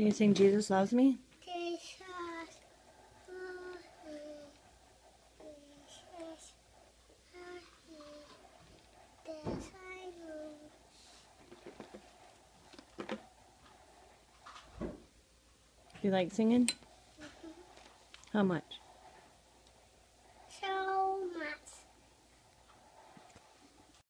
Can you sing Jesus Loves Me? Do you like singing? Mm-hmm. How much?